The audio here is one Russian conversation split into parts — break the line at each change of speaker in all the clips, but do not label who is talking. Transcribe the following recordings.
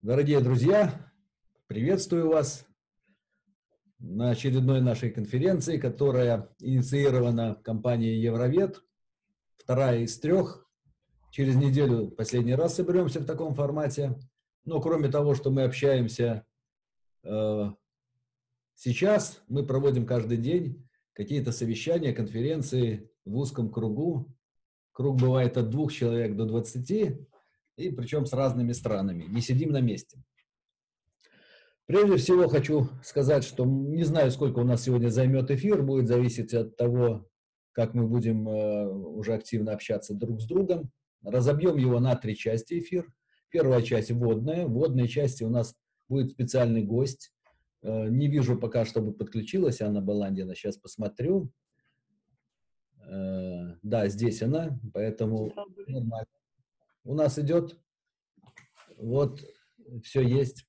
Дорогие друзья, приветствую вас на очередной нашей конференции, которая инициирована компанией Евровед, вторая из трех. Через неделю последний раз соберемся в таком формате. Но кроме того, что мы общаемся э, сейчас, мы проводим каждый день какие-то совещания, конференции в узком кругу. Круг бывает от двух человек до двадцати и причем с разными странами. Не сидим на месте. Прежде всего хочу сказать, что не знаю, сколько у нас сегодня займет эфир, будет зависеть от того, как мы будем э, уже активно общаться друг с другом. Разобьем его на три части эфир. Первая часть вводная. В вводной части у нас будет специальный гость. Э, не вижу пока, чтобы подключилась Анна Баландина. Сейчас посмотрю. Э, да, здесь она, поэтому нормально у нас идет. Вот, все есть.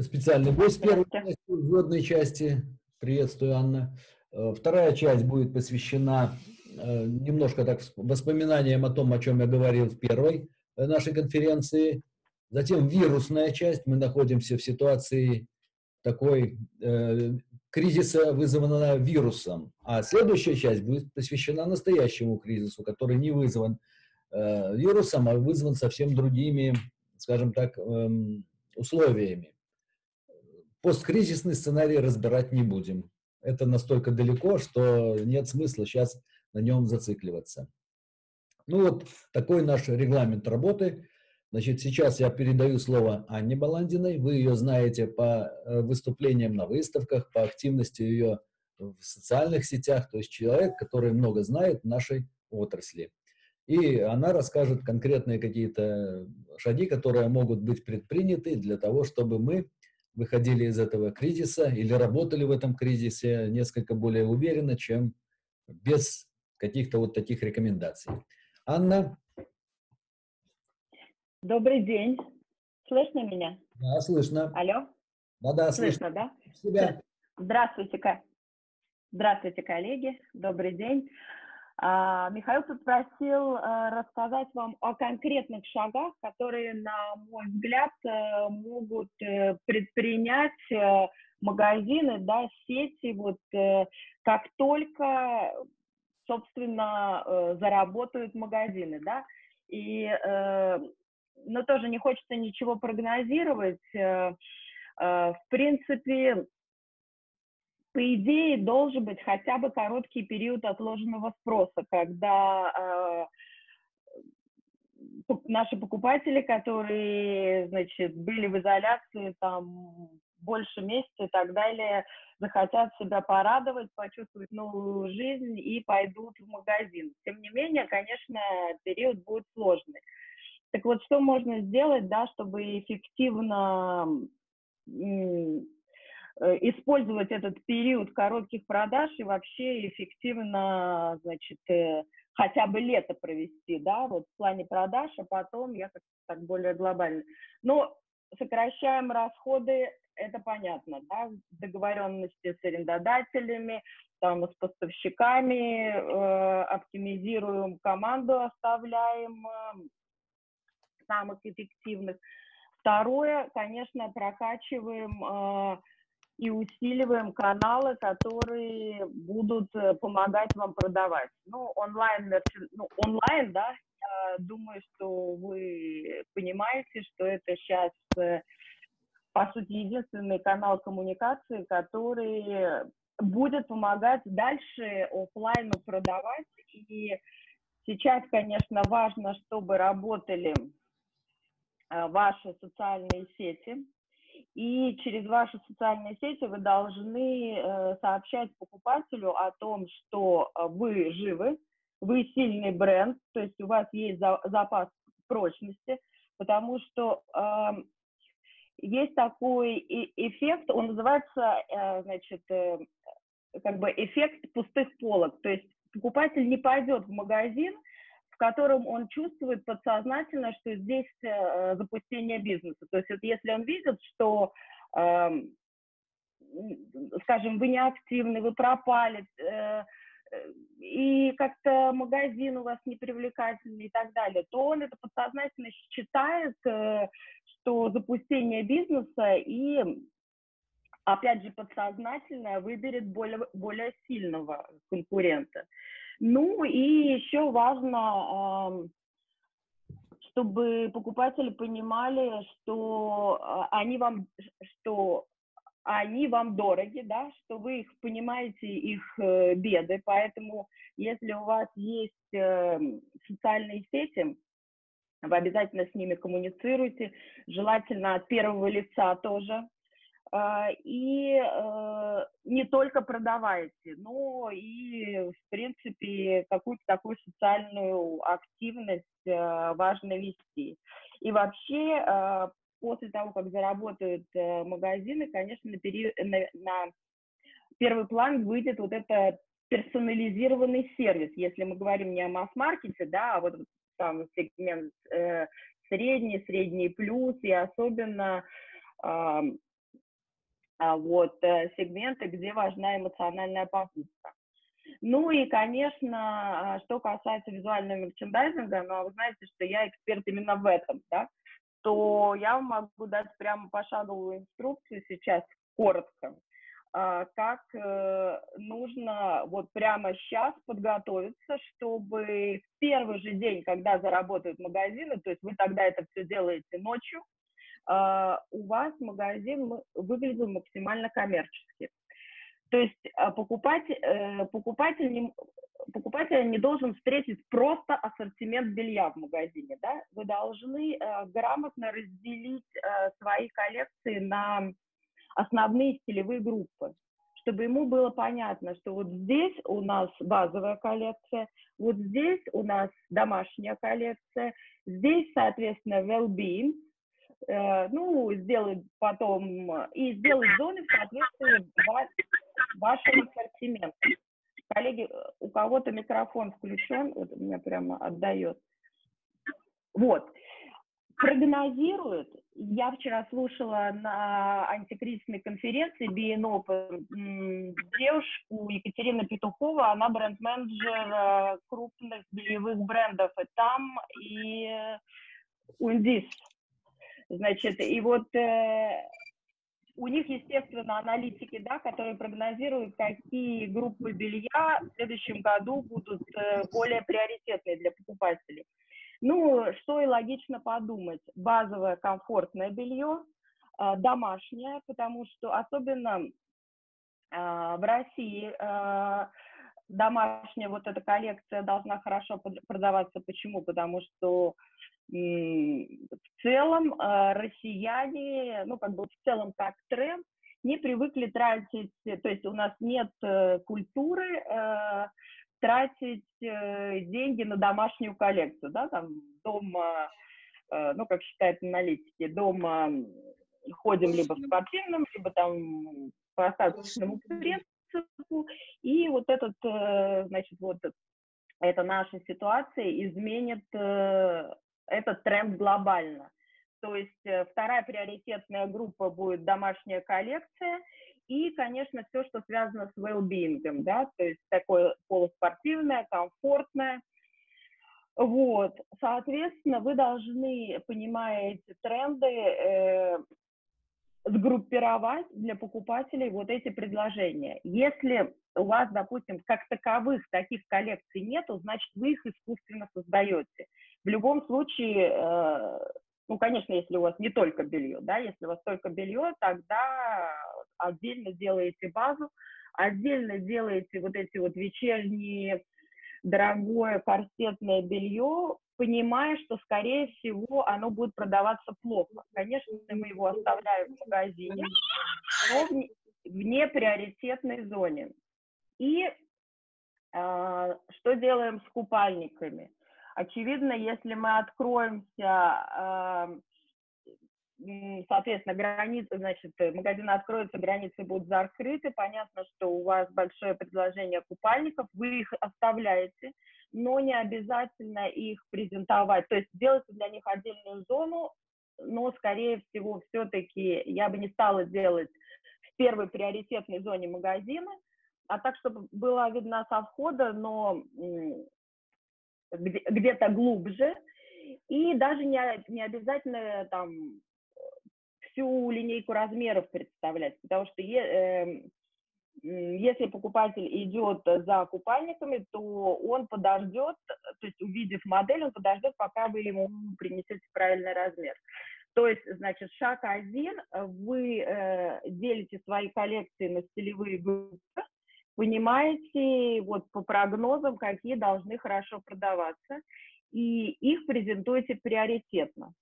Специальный гость первой части, вводной части. Приветствую, Анна. Э, вторая часть будет посвящена э, немножко так воспоминаниям о том, о чем я говорил в первой э, нашей конференции. Затем вирусная часть. Мы находимся в ситуации такой э, кризиса, вызванного вирусом. А следующая часть будет посвящена настоящему кризису, который не вызван вирусом, а вызван совсем другими, скажем так, э, условиями. Посткризисный сценарий разбирать не будем. Это настолько далеко, что нет смысла сейчас на нем зацикливаться. Ну вот такой наш регламент работы. Значит, сейчас я передаю слово Анне Баландиной. Вы ее знаете по э, выступлениям на выставках, по активности ее в социальных сетях. То есть человек, который много знает в нашей отрасли. И она расскажет конкретные какие-то шаги, которые могут быть предприняты для того, чтобы мы выходили из этого кризиса или работали в этом кризисе несколько более уверенно, чем без каких-то вот таких рекомендаций. Анна,
Добрый день. Слышно меня?
Да, слышно.
Алло?
Да, да, слышно.
Слышно, да? Себя. Здравствуйте, Здравствуйте, коллеги. Добрый день. А, Михаил попросил а, рассказать вам о конкретных шагах, которые, на мой взгляд, а, могут а, предпринять а, магазины, да, сети, вот как только, собственно, заработают магазины, да, и но тоже не хочется ничего прогнозировать. Э, э, в принципе, по идее, должен быть хотя бы короткий период отложенного спроса, когда э, наши покупатели, которые, значит, были в изоляции там больше месяца и так далее, захотят себя порадовать, почувствовать новую жизнь и пойдут в магазин. Тем не менее, конечно, период будет сложный. Так вот, что можно сделать, да, чтобы эффективно использовать этот период коротких продаж и вообще эффективно, значит, э, хотя бы лето провести, да, вот в плане продаж, а потом я как так более глобально. Но сокращаем расходы, это понятно, да, договоренности с арендодателями, там, с поставщиками, э, оптимизируем команду, оставляем, э, самых эффективных. Второе, конечно, прокачиваем э, и усиливаем каналы, которые будут э, помогать вам продавать. Ну, онлайн, ну, онлайн, да, я думаю, что вы понимаете, что это сейчас, э, по сути, единственный канал коммуникации, который будет помогать дальше офлайну продавать. И сейчас, конечно, важно, чтобы работали Э, ваши социальные сети, и через ваши социальные сети вы должны э, сообщать покупателю о том, что э, вы живы, вы сильный бренд, то есть у вас есть за, запас прочности, потому что э, есть такой эффект, он называется, э, значит, как бы эффект пустых полок, то есть покупатель не пойдет в магазин, в котором он чувствует подсознательно, что здесь э, запустение бизнеса. То есть вот если он видит, что, э, скажем, вы не активны, вы пропали, э, и как-то магазин у вас непривлекательный и так далее, то он это подсознательно считает, что запустение бизнеса и опять же, подсознательно выберет более, более сильного конкурента. Ну и еще важно, чтобы покупатели понимали, что а, они вам, что они вам дороги, да, что вы их понимаете, их э, беды, поэтому если у вас есть э, социальные сети, вы обязательно с ними коммуницируйте, желательно от первого лица тоже, и э, не только продавайте, но и, в принципе, какую-то такую социальную активность э, важно вести. И вообще, э, после того, как заработают магазины, конечно, на, период, на, на первый план выйдет вот это персонализированный сервис, если мы говорим не о масс-маркете, да, а вот там сегмент э, средний, средний плюс, и особенно э, а, вот, э, сегменты, где важна эмоциональная покупка. Ну и, конечно, а, что касается визуального мерчендайзинга, ну, а вы знаете, что я эксперт именно в этом, да, то я могу дать прямо пошаговую инструкцию сейчас, коротко, как э, нужно вот прямо сейчас подготовиться, чтобы в первый же день, когда заработают магазины, то есть вы тогда это все делаете ночью, а, у вас магазин выглядел максимально коммерчески. То есть а, покупатель, э, покупатель, не, покупатель не должен встретить просто ассортимент белья в магазине. Да? Вы должны э, грамотно разделить э, свои коллекции на основные стилевые группы, чтобы ему было понятно, что вот здесь у нас базовая коллекция, вот здесь у нас домашняя коллекция, здесь, соответственно, well-being – Э, ну, сделать потом, и сделать зоны в соответствии вашему ассортименту. Коллеги, у кого-то микрофон включен, вот меня прямо отдает. Вот. Прогнозируют, я вчера слушала на антикризисной конференции BNO девушку Екатерина Петухова, она бренд-менеджер э, крупных бельевых брендов, и там и Ундис Значит, и вот э, у них, естественно, аналитики, да, которые прогнозируют, какие группы белья в следующем году будут э, более приоритетные для покупателей. Ну, что и логично подумать. Базовое комфортное белье, э, домашнее, потому что особенно в России домашняя вот эта коллекция должна хорошо продаваться. Почему? Потому что в целом э, россияне, ну, как бы в целом как тренд, не привыкли тратить, то есть у нас нет э, культуры э, тратить деньги на домашнюю коллекцию, да, там дома, ну, как считают аналитики, дома ходим либо в спортивном, либо там по остаточному принципу, и вот этот, значит, вот эта наша ситуация изменит этот тренд глобально. То есть э, вторая приоритетная группа будет домашняя коллекция и, конечно, все, что связано с well-being, да, то есть такое полуспортивное, комфортное. Вот, соответственно, вы должны, понимая эти тренды, э, сгруппировать для покупателей вот эти предложения. Если у вас, допустим, как таковых таких коллекций нету, значит, вы их искусственно создаете. В любом случае, э, ну, конечно, если у вас не только белье, да, если у вас только белье, тогда отдельно делаете базу, отдельно делаете вот эти вот вечерние дорогое корсетное белье, понимая, что, скорее всего, оно будет продаваться плохо. Конечно, мы его оставляем в магазине, но в, в неприоритетной зоне. И э, что делаем с купальниками? Очевидно, если мы откроемся, соответственно, границы, значит, магазины откроются, границы будут закрыты, понятно, что у вас большое предложение купальников, вы их оставляете, но не обязательно их презентовать, то есть делайте для них отдельную зону, но, скорее всего, все-таки я бы не стала делать в первой приоритетной зоне магазина, а так, чтобы была видна со входа, но где-то глубже, и даже не, не обязательно там всю линейку размеров представлять, потому что е, э, если покупатель идет за купальниками, то он подождет, то есть увидев модель, он подождет, пока вы ему принесете правильный размер. То есть, значит, шаг один, вы э, делите свои коллекции на стилевые группы, понимаете вот по прогнозам, какие должны хорошо продаваться, и их презентуете приоритетно.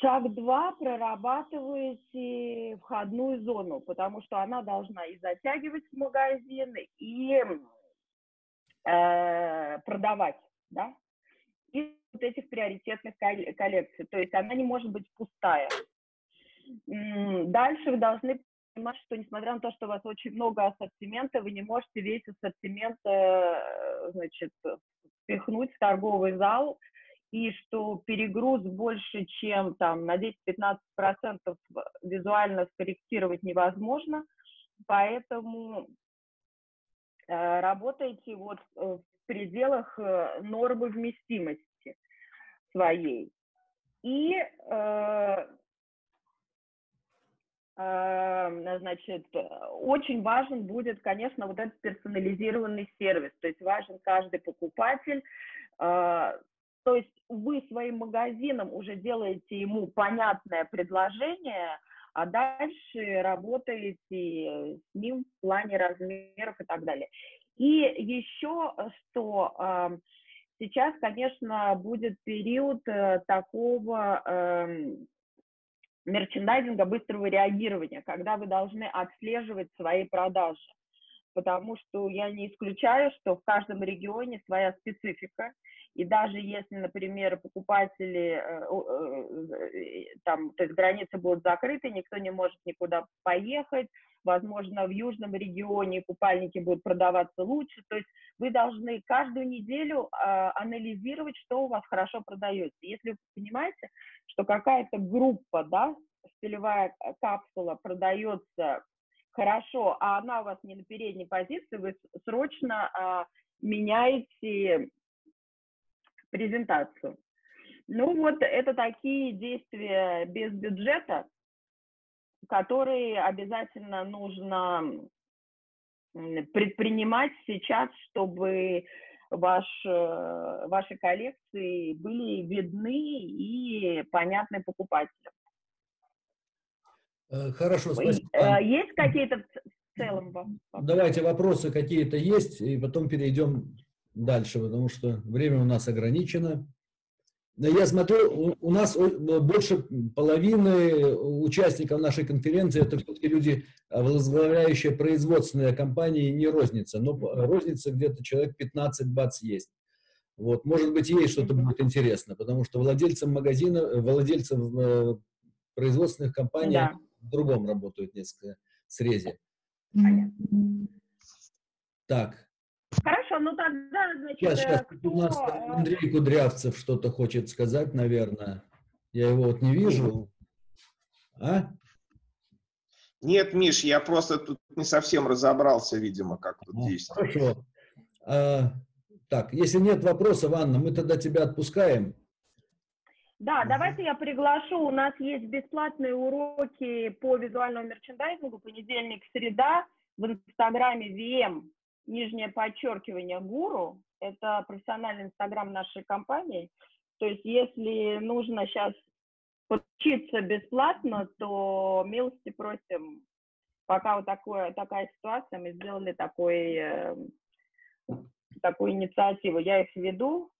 Шаг два, прорабатываете входную зону, потому что она должна и затягивать магазин, и э, продавать, да, и вот этих приоритетных коллекций. То есть она не может быть пустая. Дальше вы должны понимать, что несмотря на то, что у вас очень много ассортимента, вы не можете весь ассортимент, э, значит, впихнуть в торговый зал, и что перегруз больше, чем там на 10-15% визуально скорректировать невозможно, поэтому э, работайте вот э, в пределах нормы вместимости своей. И э, значит, очень важен будет, конечно, вот этот персонализированный сервис, то есть важен каждый покупатель, э, то есть вы своим магазином уже делаете ему понятное предложение, а дальше работаете с ним в плане размеров и так далее. И еще что э, сейчас, конечно, будет период э, такого э, мерчендайзинга быстрого реагирования, когда вы должны отслеживать свои продажи потому что я не исключаю, что в каждом регионе своя специфика, и даже если, например, покупатели, э, э, там, то есть границы будут закрыты, никто не может никуда поехать, возможно, в южном регионе купальники будут продаваться лучше, то есть вы должны каждую неделю а, анализировать, что у вас хорошо продается. Если вы понимаете, что какая-то группа, да, стилевая капсула продается хорошо, а она у вас не на передней позиции, вы срочно а, меняете презентацию. Ну вот это такие действия без бюджета, которые обязательно нужно предпринимать сейчас, чтобы ваш, э, ваши коллекции были видны и понятны покупателям.
Э, хорошо, спасибо.
Э, есть какие-то в целом
вопросы? Давайте вопросы какие-то есть, и потом перейдем дальше, потому что время у нас ограничено. Я смотрю, у нас больше половины участников нашей конференции это все-таки люди, возглавляющие производственные компании, не розница, но розница где-то человек 15-20 есть. Вот, может быть, ей что-то будет интересно, потому что владельцам магазина, владельцам э, производственных компаний да в другом работают несколько срезе. Понятно. Так.
Хорошо, ну тогда, значит,
сейчас, сейчас кто... у нас Андрей Кудрявцев что-то хочет сказать, наверное. Я его вот не вижу. А?
Нет, Миш, я просто тут не совсем разобрался, видимо, как тут а, действует.
Хорошо. А, так, если нет вопросов, Анна, мы тогда тебя отпускаем.
Да, давайте я приглашу. У нас есть бесплатные уроки по визуальному мерчендайзингу, понедельник, среда, в инстаграме VM, нижнее подчеркивание, гуру. Это профессиональный инстаграм нашей компании. То есть, если нужно сейчас подучиться бесплатно, то милости просим. Пока вот такое, такая ситуация, мы сделали такой, э, такую инициативу. Я их веду,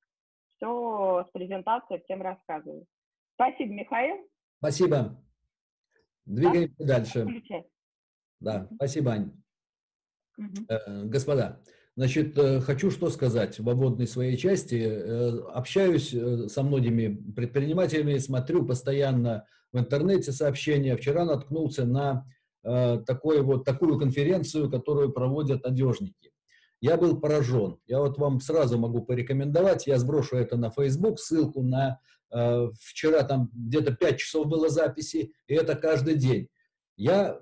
все с презентацией всем рассказываю. Спасибо, Михаил.
Спасибо. Двигаемся да? дальше. Включай. Да, спасибо, Ань. Угу. Господа, значит, э, хочу что сказать в обводной своей части. Э, общаюсь со многими предпринимателями, смотрю постоянно в интернете сообщения. Вчера наткнулся на такой вот, такую конференцию, которую проводят одежники. Я был поражен. Я вот вам сразу могу порекомендовать, я сброшу это на Facebook, ссылку на э, вчера там где-то 5 часов было записи, и это каждый день. Я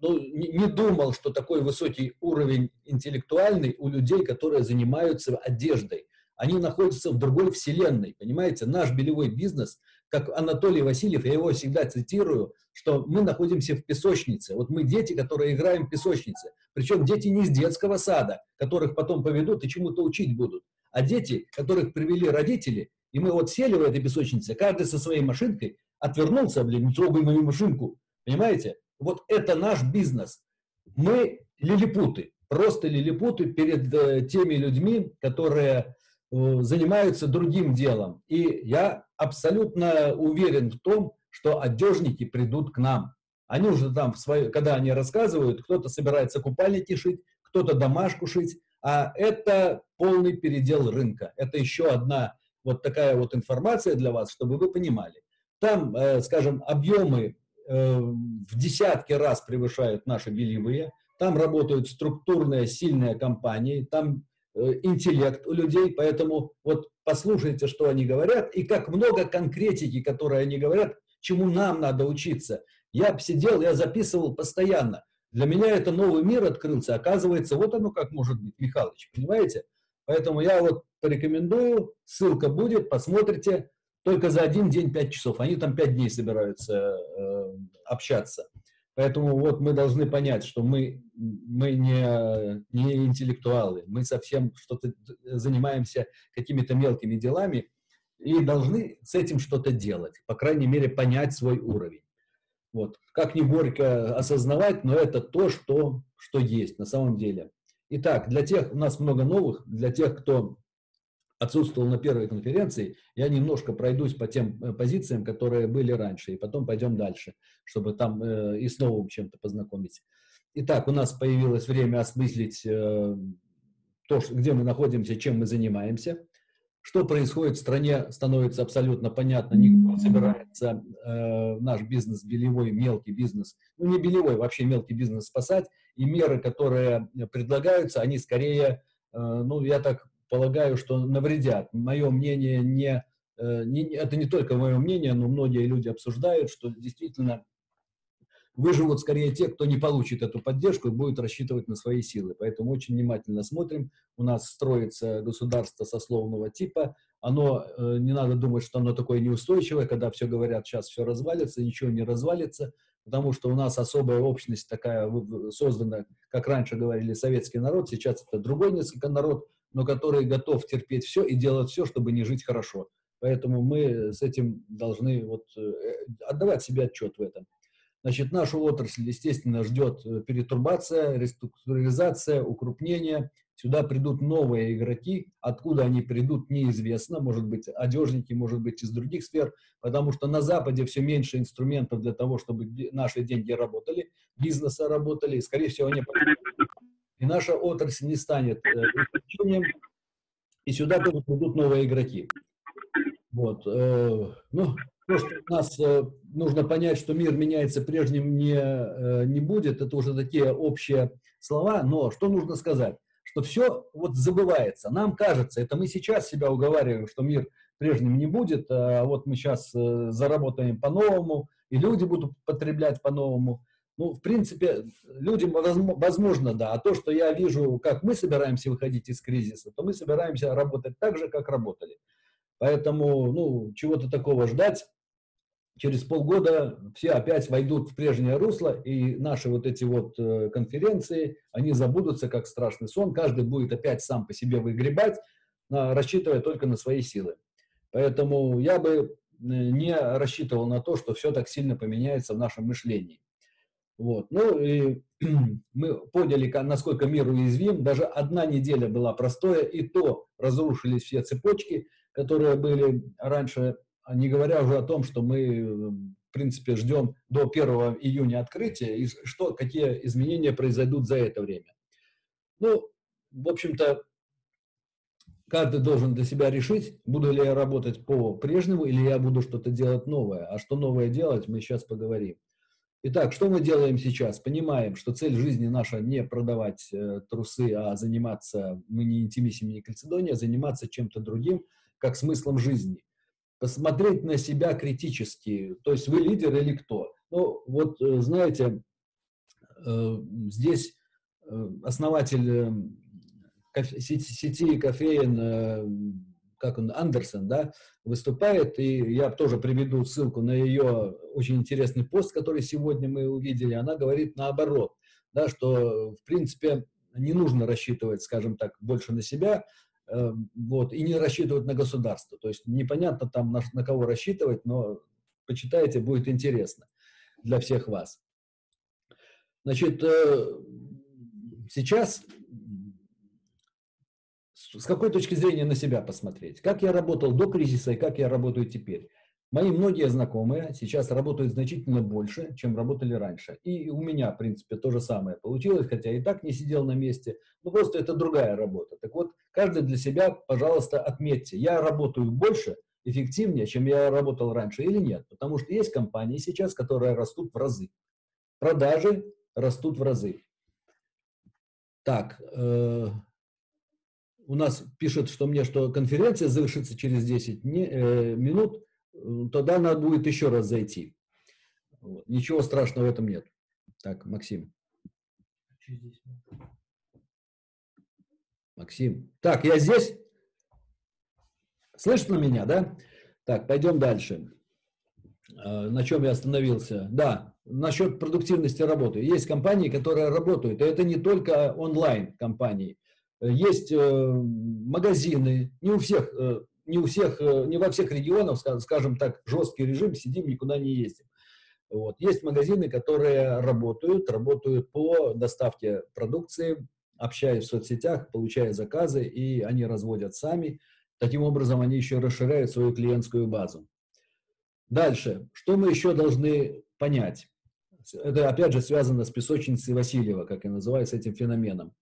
ну, не, думал, что такой высокий уровень интеллектуальный у людей, которые занимаются одеждой. Они находятся в другой вселенной, понимаете? Наш белевой бизнес, как Анатолий Васильев, я его всегда цитирую, что мы находимся в песочнице. Вот мы дети, которые играем в песочнице. Причем дети не из детского сада, которых потом поведут и чему-то учить будут, а дети, которых привели родители, и мы вот сели в этой песочнице, каждый со своей машинкой, отвернулся, блин, не трогай мою машинку, понимаете? Вот это наш бизнес. Мы лилипуты, просто лилипуты перед э, теми людьми, которые занимаются другим делом. И я абсолютно уверен в том, что одежники придут к нам. Они уже там, в свои, когда они рассказывают, кто-то собирается купальники шить, кто-то домашку шить, а это полный передел рынка. Это еще одна вот такая вот информация для вас, чтобы вы понимали. Там, э, скажем, объемы э, в десятки раз превышают наши белевые, там работают структурные, сильные компании, там э, интеллект у людей, поэтому вот послушайте, что они говорят, и как много конкретики, которые они говорят, чему нам надо учиться. Я сидел, я записывал постоянно. Для меня это новый мир открылся. Оказывается, вот оно как может быть, Михалыч, понимаете? Поэтому я вот порекомендую, ссылка будет, посмотрите. Только за один день 5 часов. Они там 5 дней собираются э, общаться. Поэтому вот мы должны понять, что мы, мы не, не интеллектуалы, мы совсем что-то занимаемся какими-то мелкими делами и должны с этим что-то делать, по крайней мере, понять свой уровень. Вот. Как не горько осознавать, но это то, что, что есть на самом деле. Итак, для тех, у нас много новых, для тех, кто отсутствовал на первой конференции, я немножко пройдусь по тем э, позициям, которые были раньше, и потом пойдем дальше, чтобы там э, и с новым чем-то познакомить. Итак, у нас появилось время осмыслить э, то, где мы находимся, чем мы занимаемся. Что происходит в стране, становится абсолютно понятно. Никто собирается э, наш бизнес, белевой, мелкий бизнес, ну не белевой, вообще мелкий бизнес спасать. И меры, которые предлагаются, они скорее, э, ну я так полагаю, что навредят. Мое мнение не, э, не, это не только мое мнение, но многие люди обсуждают, что действительно выживут скорее те, кто не получит эту поддержку и будет рассчитывать на свои силы. Поэтому очень внимательно смотрим. У нас строится государство сословного типа. Оно, э, не надо думать, что оно такое неустойчивое, когда все говорят, сейчас все развалится, ничего не развалится, потому что у нас особая общность такая создана, как раньше говорили, советский народ, сейчас это другой несколько народ, но который готов терпеть все и делать все, чтобы не жить хорошо. Поэтому мы с этим должны вот э, отдавать себе отчет в этом. Значит, нашу отрасль, естественно, ждет э, перетурбация, реструктуризация, укрупнение. Сюда придут новые игроки. Откуда они придут, неизвестно. Может быть, одежники, может быть, из других сфер. Потому что на Западе все меньше инструментов для того, чтобы наши деньги работали, бизнеса работали. Скорее всего, они и наша отрасль не станет э, исключением, и сюда тоже придут новые игроки. Вот. Э, ну, просто у нас э, нужно понять, что мир меняется прежним не, не будет, это уже такие общие слова, но что нужно сказать? Что все вот забывается. Нам кажется, это мы сейчас себя уговариваем, что мир прежним не будет, а вот мы сейчас заработаем по-новому, и люди будут потреблять по-новому. Ну, в принципе, людям возможно, да. А то, что я вижу, как мы собираемся выходить из кризиса, то мы собираемся работать так же, как работали. Поэтому, ну, чего-то такого ждать. Через полгода все опять войдут в прежнее русло, и наши вот эти вот э, конференции, они забудутся как страшный сон. Каждый будет опять сам по себе выгребать, рассчитывая только на свои силы. Поэтому я бы э, не рассчитывал на то, что все так сильно поменяется в нашем мышлении. Вот. Ну и мы поняли, насколько мир уязвим. Даже одна неделя была простое, и то разрушились все цепочки, которые были раньше, не говоря уже о том, что мы, в принципе, ждем до 1 июня открытия, и что, какие изменения произойдут за это время. Ну, в общем-то, каждый должен для себя решить, буду ли я работать по прежнему, или я буду что-то делать новое. А что новое делать, мы сейчас поговорим. Итак, что мы делаем сейчас? Понимаем, что цель жизни наша не продавать э, трусы, а заниматься, мы не интимисим, не кальцидония, а заниматься чем-то другим, как смыслом жизни. Посмотреть на себя критически, то есть вы лидер или кто? Ну, вот, э, знаете, здесь основатель сети кофеин, как он, Андерсон, да, выступает, и я тоже приведу ссылку на ее очень интересный пост, который сегодня мы увидели, она говорит наоборот, да, что, в принципе, не нужно рассчитывать, скажем так, больше на себя, э, вот, и не рассчитывать на государство. То есть непонятно там, на, на кого рассчитывать, но почитайте, будет интересно для всех вас. Значит, э, сейчас с какой точки зрения на себя посмотреть? Как я работал до кризиса и как я работаю теперь? Мои многие знакомые сейчас работают значительно больше, чем работали раньше. И у меня, в принципе, то же самое получилось, хотя и так не сидел на месте. Но просто это другая работа. Так вот, каждый для себя, пожалуйста, отметьте, я работаю больше, эффективнее, чем я работал раньше или нет. Потому что есть компании сейчас, которые растут в разы. Продажи растут в разы. Так, э, у нас пишет, что мне, что конференция завершится через 10 не, э, минут, тогда надо будет еще раз зайти. Вот. Ничего страшного в этом нет. Так, Максим. Максим. Так, я здесь. Слышно меня, да? Так, пойдем дальше. А, на чем я остановился? Да, насчет продуктивности работы. Есть компании, которые работают, и это не только онлайн-компании. Есть э, магазины, не у всех, э, не у всех, э, не во всех регионах, скажем так, жесткий режим, сидим, никуда не ездим. Вот. Есть магазины, которые работают, работают по доставке продукции, общаясь в соцсетях, получая заказы, и они разводят сами. Таким образом, они еще расширяют свою клиентскую базу. Дальше, что мы еще должны понять? Это, опять же, связано с песочницей Васильева, как я называю, с этим феноменом.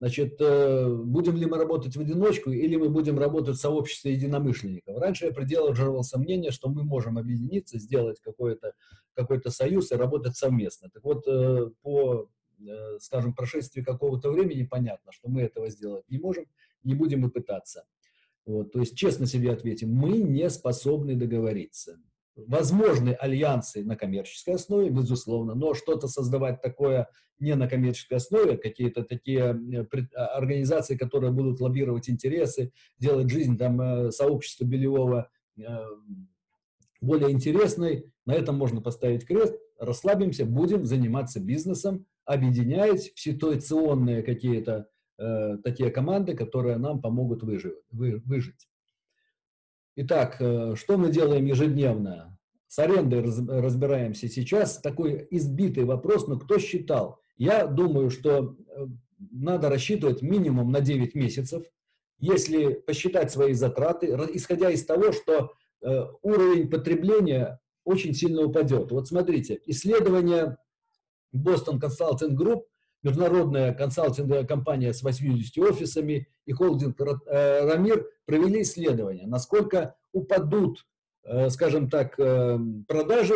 Значит, э, будем ли мы работать в одиночку или мы будем работать в сообществе единомышленников? Раньше я придерживался мнения, что мы можем объединиться, сделать какой-то какой союз и работать совместно. Так вот, э, по, э, скажем, прошествии какого-то времени понятно, что мы этого сделать не можем, не будем и пытаться. Вот, то есть честно себе ответим, мы не способны договориться. Возможны альянсы на коммерческой основе, безусловно, но что-то создавать такое не на коммерческой основе, какие-то такие э, а, организации, которые будут лоббировать интересы, делать жизнь там э, сообщества Белевого э, более интересной, на этом можно поставить крест, расслабимся, будем заниматься бизнесом, объединяясь в ситуационные какие-то э, такие команды, которые нам помогут выжить. Вы, выжить. Итак, э, что мы делаем ежедневно? С арендой разбираемся сейчас. Такой избитый вопрос, но кто считал? Я думаю, что э, надо рассчитывать минимум на 9 месяцев, если посчитать свои затраты, исходя из того, что э, уровень потребления очень сильно упадет. Вот смотрите, исследование Boston Consulting Group – международная консалтинговая компания с 80 офисами и холдинг э, Рамир провели исследование, насколько упадут, э, скажем так, э, продажи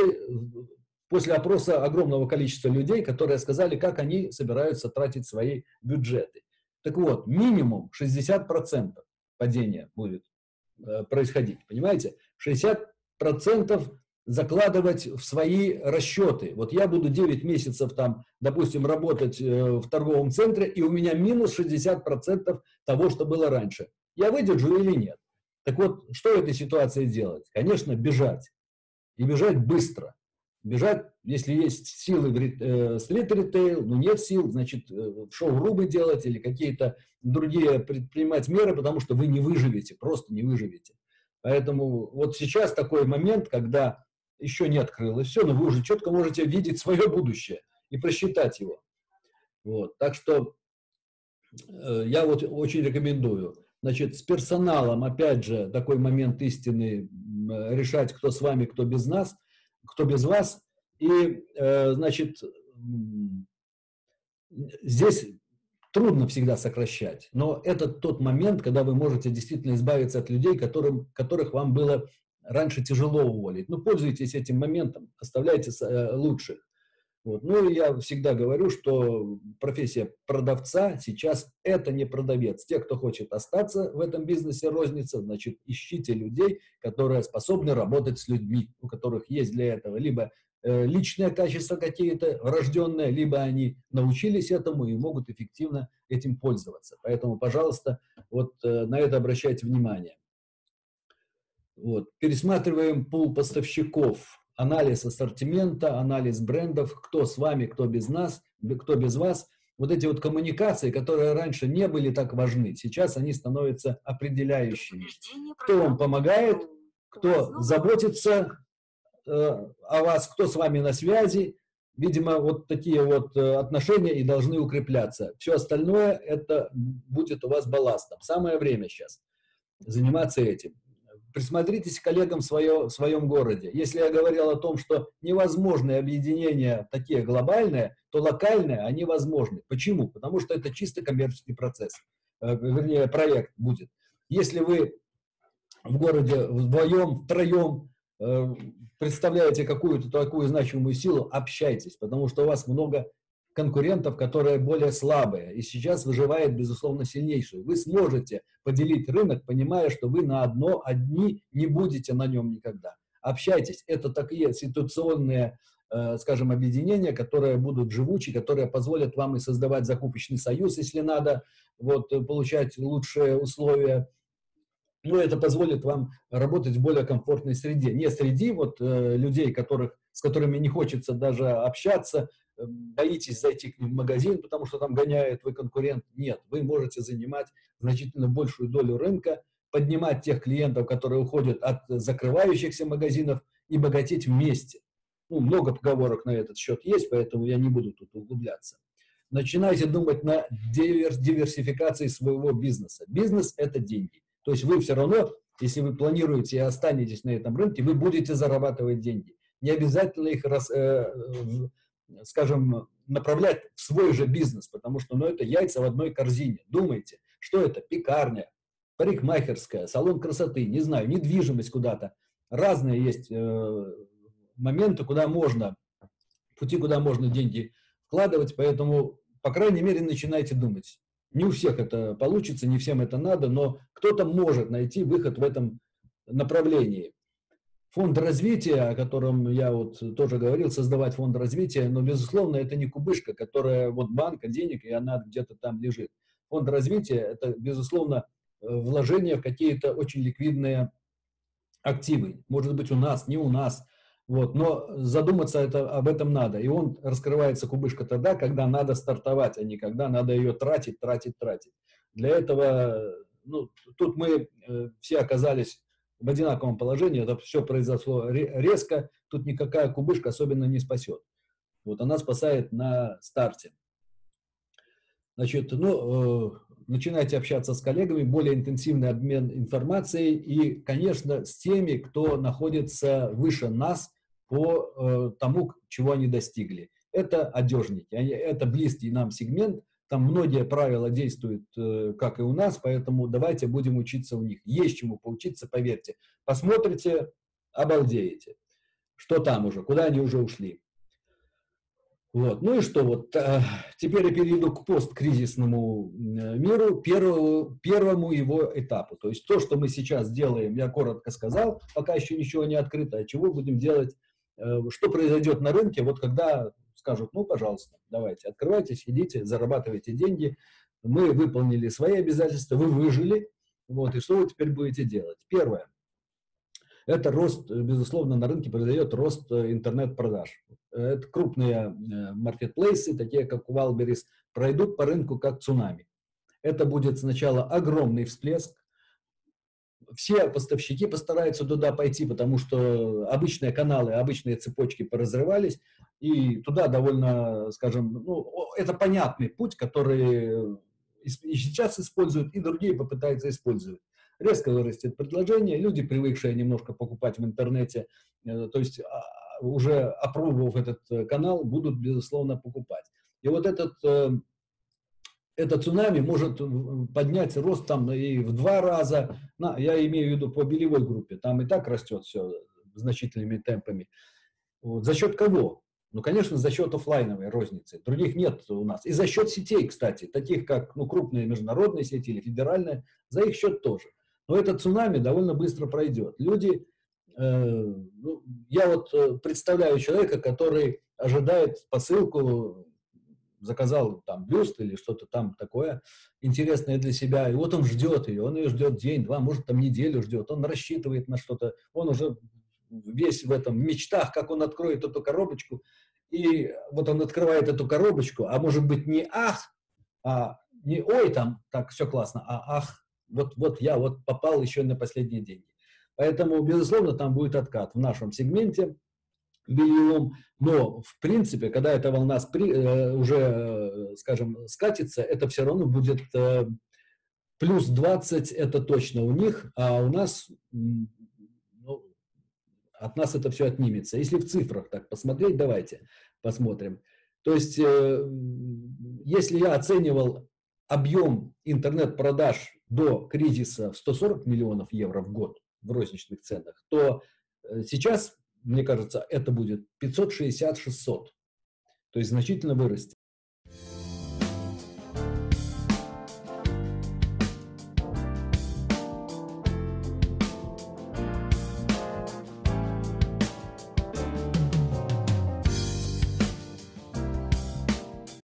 после опроса огромного количества людей, которые сказали, как они собираются тратить свои бюджеты. Так вот, минимум 60% падения будет происходить, понимаете? 60% закладывать в свои расчеты. Вот я буду 9 месяцев там, допустим, работать э, в торговом центре, и у меня минус 60% того, что было раньше. Я выдержу или нет? Так вот, что в этой ситуации делать? Конечно, бежать. И бежать быстро. Бежать, если есть силы в э, стрит-ритейл, но нет сил, значит, э, шоу-румы делать или какие-то другие предпринимать меры, потому что вы не выживете, просто не выживете. Поэтому вот сейчас такой момент, когда еще не открылось все, но вы уже четко можете видеть свое будущее и просчитать его. Вот. Так что э, я вот очень рекомендую. Значит, с персоналом, опять же, такой момент истины, э, решать, кто с вами, кто без нас, кто без вас. И, э, значит, здесь трудно всегда сокращать, но это тот момент, когда вы можете действительно избавиться от людей, которым, которых вам было раньше тяжело уволить. Ну, пользуйтесь этим моментом, оставляйте э, лучших. Вот. Ну, я всегда говорю, что профессия продавца сейчас это не продавец. Те, кто хочет остаться в этом бизнесе розница, значит, ищите людей, которые способны работать с людьми, у которых есть для этого либо э, личные качества какие-то врожденные, либо они научились этому и могут эффективно этим пользоваться. Поэтому, пожалуйста, вот э, на это обращайте внимание. Вот. Пересматриваем пул поставщиков, анализ ассортимента, анализ брендов, кто с вами, кто без нас, кто без вас. Вот эти вот коммуникации, которые раньше не были так важны, сейчас они становятся определяющими. Кто вам помогает, кто заботится э, о вас, кто с вами на связи. Видимо, вот такие вот э, отношения и должны укрепляться. Все остальное это будет у вас балластом. Самое время сейчас заниматься этим. Присмотритесь к коллегам в, свое, в своем городе. Если я говорил о том, что невозможны объединения такие глобальные, то локальные, они возможны. Почему? Потому что это чисто коммерческий процесс, э, вернее, проект будет. Если вы в городе вдвоем, втроем э, представляете какую-то такую значимую силу, общайтесь, потому что у вас много конкурентов, которые более слабые. И сейчас выживает, безусловно, сильнейший. Вы сможете поделить рынок, понимая, что вы на одно, одни не будете на нем никогда. Общайтесь. Это такие ситуационные, э, скажем, объединения, которые будут живучи, которые позволят вам и создавать закупочный союз, если надо, вот, получать лучшие условия но это позволит вам работать в более комфортной среде. Не среди вот, э, людей, которых, с которыми не хочется даже общаться, э, боитесь зайти к ним в магазин, потому что там гоняет вы конкурент. Нет, вы можете занимать значительно большую долю рынка, поднимать тех клиентов, которые уходят от закрывающихся магазинов и богатеть вместе. Ну, много поговорок на этот счет есть, поэтому я не буду тут углубляться. Начинайте думать на диверсификации своего бизнеса. Бизнес – это деньги. То есть вы все равно, если вы планируете и останетесь на этом рынке, вы будете зарабатывать деньги. Не обязательно их, раз, э, скажем, направлять в свой же бизнес, потому что ну, это яйца в одной корзине. Думайте, что это? Пекарня, парикмахерская, салон красоты, не знаю, недвижимость куда-то. Разные есть э, моменты, куда можно, пути, куда можно деньги вкладывать, поэтому, по крайней мере, начинайте думать. Не у всех это получится, не всем это надо, но кто-то может найти выход в этом направлении. Фонд развития, о котором я вот тоже говорил, создавать фонд развития, но, безусловно, это не кубышка, которая вот банка денег, и она где-то там лежит. Фонд развития – это, безусловно, вложение в какие-то очень ликвидные активы. Может быть, у нас, не у нас, вот, но задуматься это, об этом надо. И он раскрывается, кубышка, тогда, когда надо стартовать, а не когда надо ее тратить, тратить, тратить. Для этого, ну, тут мы э, все оказались в одинаковом положении, это все произошло резко, тут никакая кубышка особенно не спасет. Вот она спасает на старте. Значит, ну, э, начинайте общаться с коллегами, более интенсивный обмен информацией и, конечно, с теми, кто находится выше нас по э, тому, чего они достигли. Это одежники, это близкий нам сегмент, там многие правила действуют, э, как и у нас, поэтому давайте будем учиться у них. Есть чему поучиться, поверьте. Посмотрите, обалдеете. Что там уже, куда они уже ушли. Вот. Ну и что, вот э, теперь я перейду к посткризисному э, миру, первому, первому его этапу. То есть то, что мы сейчас делаем, я коротко сказал, пока еще ничего не открыто, а чего будем делать, что произойдет на рынке, вот когда скажут, ну, пожалуйста, давайте, открывайтесь, идите, зарабатывайте деньги, мы выполнили свои обязательства, вы выжили, вот, и что вы теперь будете делать? Первое, это рост, безусловно, на рынке произойдет рост э, интернет-продаж. Это крупные э, маркетплейсы, такие как Wildberries, пройдут по рынку как цунами. Это будет сначала огромный всплеск. Все поставщики постараются туда пойти, потому что обычные каналы, обычные цепочки поразрывались, и туда довольно, скажем, ну, это понятный путь, который и сейчас используют, и другие попытаются использовать резко вырастет предложение, люди, привыкшие немножко покупать в интернете, э, то есть а, уже опробовав этот э, канал, будут, безусловно, покупать. И вот этот, э, этот цунами может поднять рост там и в два раза, на, я имею в виду по белевой группе, там и так растет все значительными темпами. Вот. За счет кого? Ну, конечно, за счет офлайновой розницы. Других нет у нас. И за счет сетей, кстати, таких как ну, крупные международные сети или федеральные, за их счет тоже. Но этот цунами довольно быстро пройдет. Люди ну, я вот э, представляю человека, который ожидает посылку, заказал там бюст или что-то там такое интересное для себя, и вот он ждет ее, он ее ждет день, два, может там неделю ждет, он рассчитывает на что-то, он уже весь в этом мечтах, как он откроет эту коробочку, и вот он открывает эту коробочку, а может быть не ах, а не ой, там так все классно, а ах, вот, вот я вот попал еще на последние деньги. Поэтому, безусловно, там будет откат в нашем сегменте бельевом, но, в принципе, когда эта волна спри, э, уже, э, скажем, скатится, это все равно будет э, плюс 20, это точно у них, а у нас, ну, от нас это все отнимется. Если в цифрах так посмотреть, давайте посмотрим. То есть, если я оценивал объем интернет-продаж до кризиса в 140 миллионов евро в год в розничных ценах, то э, сейчас, мне кажется, это будет 560-600. То есть значительно вырастет.